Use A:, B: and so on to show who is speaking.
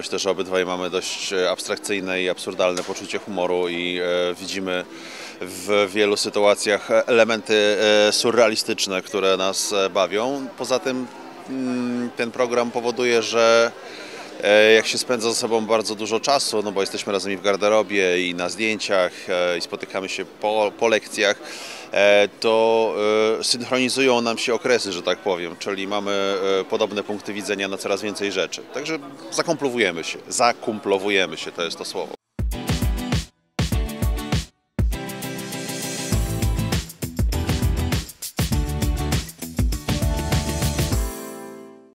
A: Myślę, że obydwaj mamy dość e, abstrakcyjne i absurdalne poczucie humoru i e, widzimy w wielu sytuacjach elementy e, surrealistyczne, które nas bawią. Poza tym mm, ten program powoduje, że jak się spędza ze sobą bardzo dużo czasu, no bo jesteśmy razem i w garderobie i na zdjęciach e, i spotykamy się po, po lekcjach, e, to e, synchronizują nam się okresy, że tak powiem, czyli mamy e, podobne punkty widzenia na coraz więcej rzeczy. Także zakumplowujemy się, zakumplowujemy się, to jest to słowo.